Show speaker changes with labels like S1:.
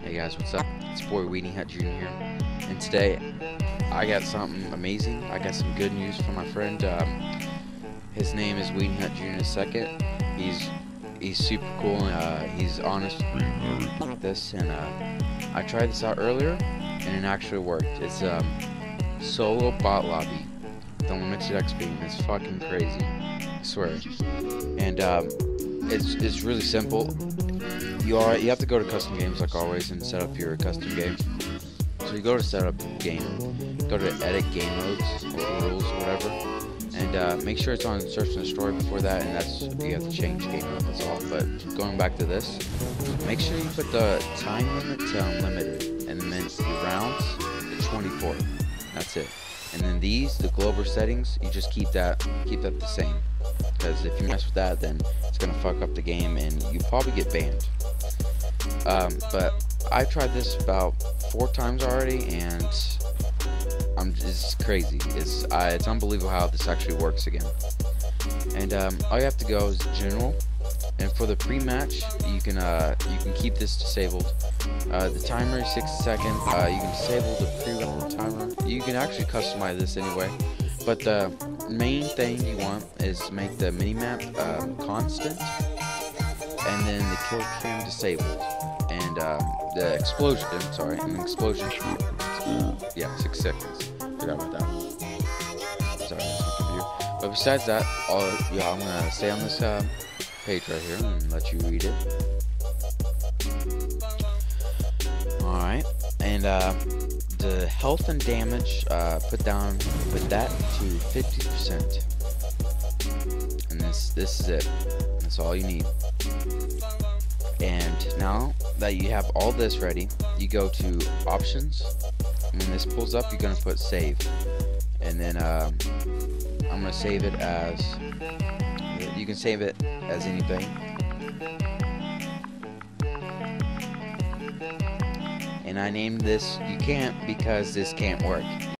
S1: Hey guys, what's up? It's boy Weenie Hut Jr. here, and today I got something amazing. I got some good news from my friend. Um, his name is Weenie Hut Jr. Second. He's he's super cool. And, uh, he's honest with this, and uh, I tried this out earlier, and it actually worked. It's um, solo bot lobby, the limited XP. It's fucking crazy. I swear. And um, it's it's really simple you are you have to go to custom games like always and set up your custom game. So you go to setup game, go to edit game modes rules or whatever, and uh, make sure it's on search and destroy before that, and that's you have to change game mode. That's all. But going back to this, make sure you put the time limit to unlimited, and then the rounds to 24. That's it. And then these, the global settings, you just keep that keep that the same. Because if you mess with that, then it's gonna fuck up the game, and you probably get banned. Um, but I've tried this about four times already, and I'm just crazy. It's uh, it's unbelievable how this actually works again. And um, all you have to go is general, and for the pre-match, you can uh, you can keep this disabled. Uh, the timer is six seconds. Uh, you can disable the pre-round timer. You can actually customize this anyway. But the main thing you want is to make the minimap um, constant, and then the kill cam disabled and um, the explosion. I'm sorry, an explosion. Yeah, six seconds. Forgot about that. Sorry. But besides that, all yeah, I'm gonna stay on this uh, page right here and let you read it. All right, and uh, the health and damage, uh, put down, put that to 50%. And this, this is it. That's all you need. Now that you have all this ready, you go to options. And when this pulls up, you're gonna put save. And then um, I'm gonna save it as. You can save it as anything. And I named this. You can't because this can't work.